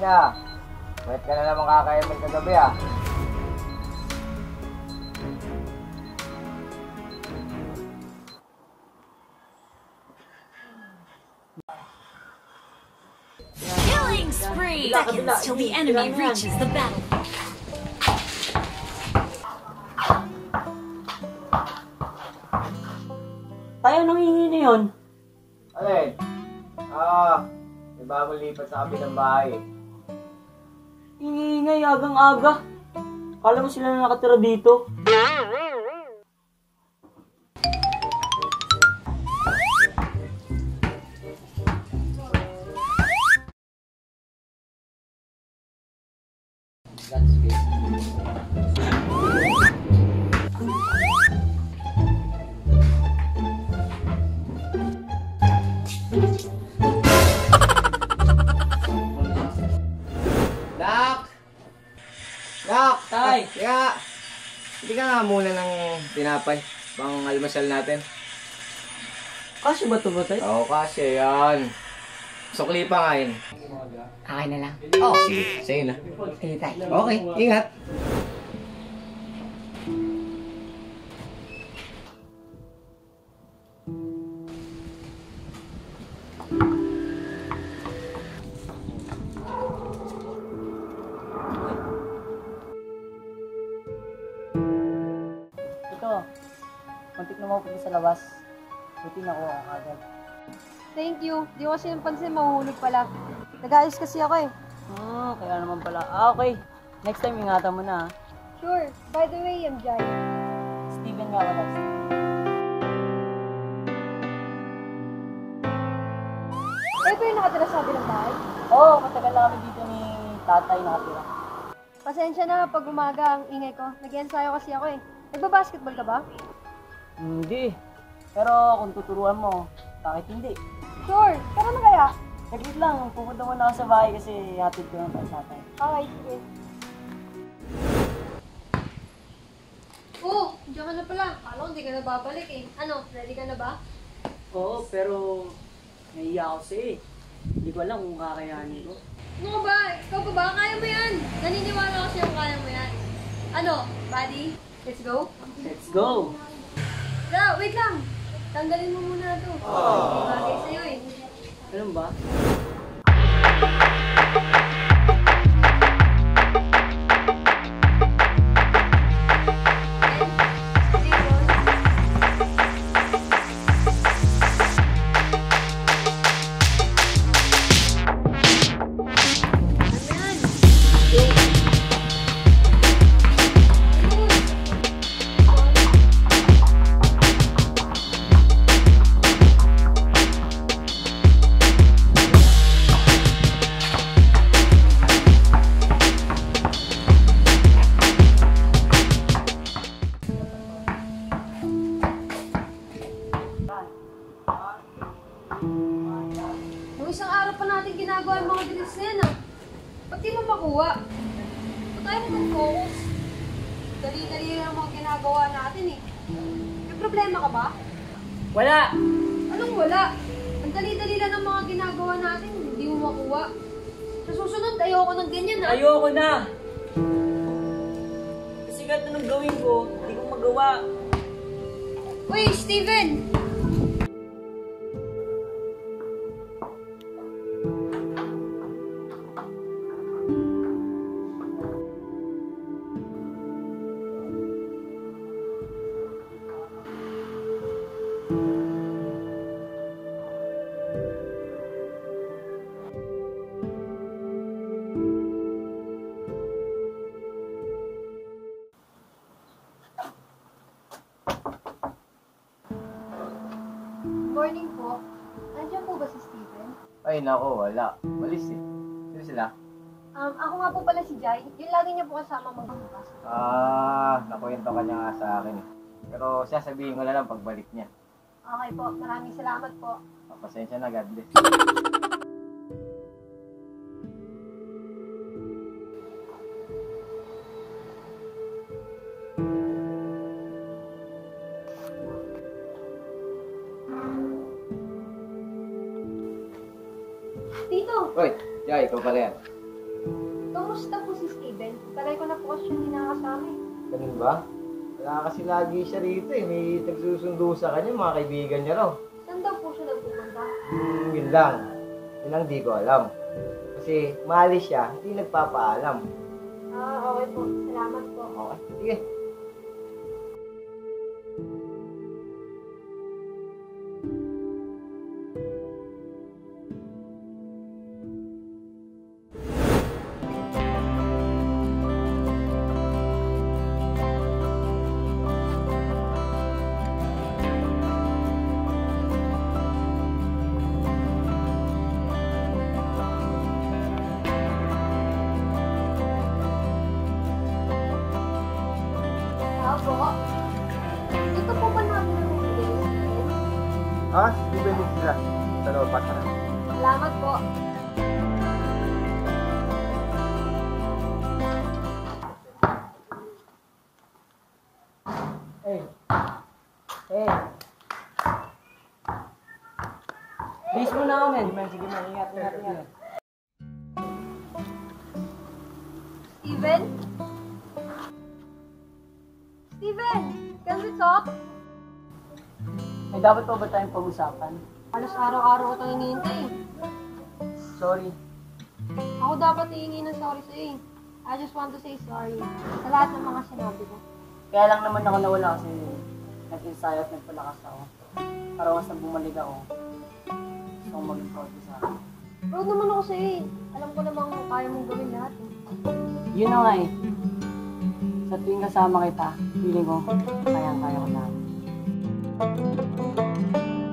na. Wait ka na naman kakayamin kagabi ah. Killing spree! Seconds till the enemy reaches the battle. Tayo nang hihingi yun. Alin? Ah, may bagong lipat sa kabilang bahay. Ingingay agang-aga. Kala mo sila na nakatira dito. Muna ng tinapay. Pang almasal natin. Kasi ba ito ba tayo? Oo, kasi yan. Sukli pa nga yun. Akin na lang. Oo, oh, sige. Sa'yo na. Sige tayo. Okay, ingat. Mapunta sa labas. Buti na ko agad. Thank you. Di ko kasi napansin, mahuhulog pala. Nag-ayos kasi ako eh. Ah, kaya naman pala. Ah, okay. Next time, ingatan mo na. ah. Sure. By the way, I'm Jai. Steven nga wala. Kayo ba yung nakatira sa kabilang bahay? Oo, oh, matagal na kami dito ni tatay nakatira. Pasensya na pag umaga ang ingay ko. Nag-ensayo kasi ako eh. Nagbabasketball ka ba? Hindi. Pero kung tuturuan mo, bakit hindi? Sure. Tara na kaya. Saglit lang, pupunta muna ako sa bahay kasi hatid ko ng kay tatay. Okay, sige. Oh, diyan ka na pala. Kala ko hindi ka na babalik eh. Ano, ready ka na ba? Oo, pero nahiya ako sa'yo eh. Hindi ko alam kung kakayanin ko. Ano ka ba? Ikaw pa ba? Kaya mo yan. Naniniwala ko sa'yo kaya mo yan. Ano, buddy? Let's go? Let's go! Tara, wait lang. Tanggalin mo muna ito. Oh. Bagay sa'yo eh. Ganun ba? Makuha? Ba't tayo mag-focus? Dali-dali lang ang mga ginagawa natin eh. May problema ka ba? Wala! Anong wala? Ang dali-dali lang ang mga ginagawa natin, hindi mo makuha. Sa susunod, ayoko ng ganyan ah. Ayoko na! Kasi kahit anong gawin ko, hindi ko magawa. Uy, Steven! Morning po. Nandiyan po ba si Steven? Ay, nako, wala. Malis eh. Sino sila? Um, ako nga po pala si Jai. Yung lagi niya po kasama magbukas. Ah, nakwento ka niya nga sa akin eh. Pero sasabihin ko na lang pagbalik niya. Okay po, maraming salamat po. Pasensya na, God bless. Tito! Uy, Jai, ikaw pala yan. kamusta po si Steven? Tagal ko na po kasi hindi nakakasama eh. Ganun ba? Wala kasi lagi siya rito eh. May nagsusundo sa kanya, mga kaibigan niya raw. Saan daw po siya nagpupunta? Hmm, yun lang. Yun lang di ko alam. Kasi maalis siya, hindi nagpapaalam. Ah, okay po. Salamat po. Okay, sige. Po. Dito po ba namin ang bibigay ni Steven? Ah, Steven din sila. Sa loob, pasa na. Salamat po. Hey. Hey. Bis mo na ako, men. Men, sige man. Ingat, ingat, ingat. Steven! May dapat pa ba tayong pag-usapan? Halos araw-araw ko itong iniintay eh. Sorry. Ako dapat iingi ng sorry sa'yo eh. I just want to say sorry sa lahat ng mga sinabi ko. Kaya lang naman ako nawala kasi nag-ensayo at nagpalakas ako. Para once na bumalik ako, gusto kong maging proud sa akin. Proud naman ako sa'yo eh. Alam ko namang kaya mong gawin lahat eh. Yun na nga eh. Sa tuwing kasama kita, feeling ko, kayang-kaya ko na. Thank you.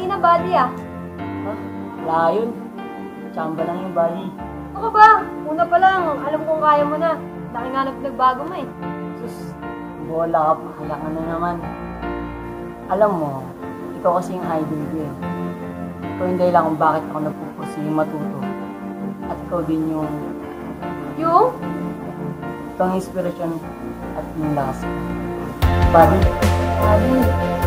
Kanina, buddy ah. Ha? Wala yun. Chamba lang yung bali. Ako ba? Una pa lang, alam kong kaya mo na. Laki nga na pinagbago mo eh. Sus, bola ka pa. Kaya ka na naman. Alam mo, ikaw kasi yung idol ko eh. Ikaw yung dahilan kung bakit ako nagpupursige matuto. At ikaw din yung, Yung? ikaw ang inspirasyon at yung lakas ko. Buddy, Buddy,